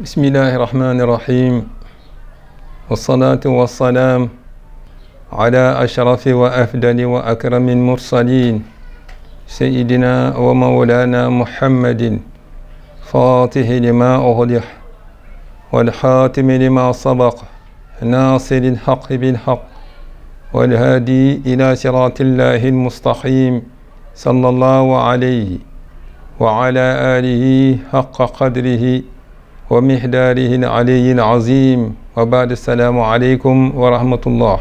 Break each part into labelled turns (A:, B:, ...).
A: بسم الله الرحمن الرحيم والصلاة والسلام على أشرف وأفضل وأكرم المرسلين سيدنا ومولانا محمد فاتح لما أغلق والحاتم لما سبق ناصر الحق بالحق والهادي إلى صراط الله المستقيم صلى الله عليه وعلى آله حق قدره ومحداره العلي العظيم وبعد السلام عليكم ورحمة الله.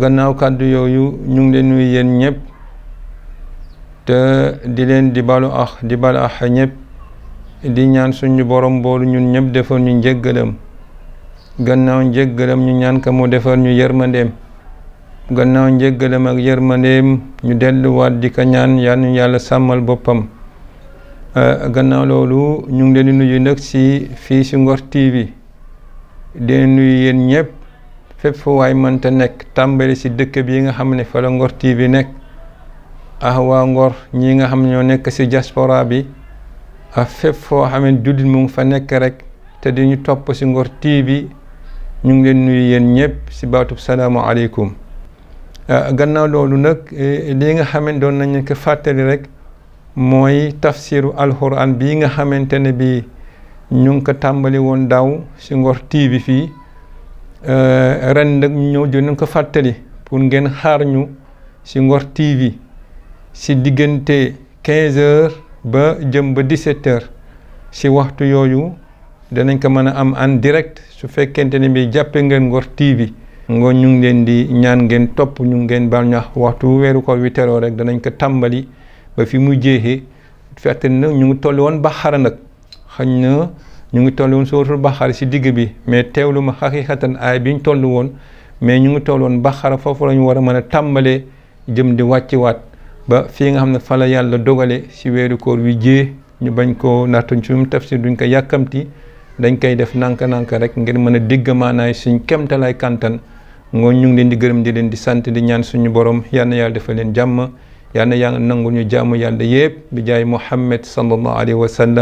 A: غناو كادو يو نيون دي نوي يين نيب ت دي لين دي بالو اخ دي بال اخ نيب دي نيان سونو بوروم بول نيون نيب ديفو ني نجيغلم غناو نجيغلم ني نيان كامو ديفو ني يرمانديم غناو نجيغلم اك يرمانديم ني دلو وات ديكا نيان يان يالا سامال بوبام gannaaw loolu ñu ngi leen di nuyu nag si fii si Ngor TV di nuyu yéen ñëpp fépp fu waay mënta nekk tàmbali si dëkk bi nga xam ne fa la Ngor TV nekk. Ah waa Ngor ñi nga xam ñoo nekk si diaspora bi. Ah fépp foo xam ne jullit mu ngi fa nekk rek te di ñu topp si Ngor TV ñu ngi leen nuyu yéen ñëpp si baatub salaamualeykum gannaaw loolu nag lii nga xam ne doon nañu ko fàttali rek mooy tafsiru alquran bii nga xamante ne bii ñu ko tàmbali woon daaw si Ngor TV fii ren nag ñu ñëw dinañ ko fàttali pour ngeen xaar ñu si Ngor TV si diggante 15 heures ba jëm ba 17 heures si waxtu yooyu danañ ko mën a am en direct su fekkente ne bii jàppe ngeen Ngor TV. ngoon ñu ngi leen di ñaan ngeen topp ñu ngeen baal ñax waxtu koor wi teroo rek danañ ko tàmbali ba fi mu jeexee fekk na ñu ngi toll woon baxara nag. xañ na ñu ngi toll woon sooratul baxara si digg bi mais teewlu ma xaqiqatan aay bi ñu toll woon mais ñu ngi toll woon baxara foofu la ñu war a mën a tàmbalee jëm di wàcciwaat ba fii nga xam ne fa la yàlla dogale si weeru koor wi jee. ñu bañ koo naatuñ suñu tafsir duñ ko yàkkamti dañ koy def nanka-nanka rek ngeen mën a digg maanaay suñ kemtalaay kantan ngoon ñu ngi leen di gërëm di leen di sant di ñaan suñu borom yal na yàlla defal leen jàmm. Yal na nangu ñu jàmm yàlla yépp bi jaay Muhammad sallallahu alayhi wa sallam.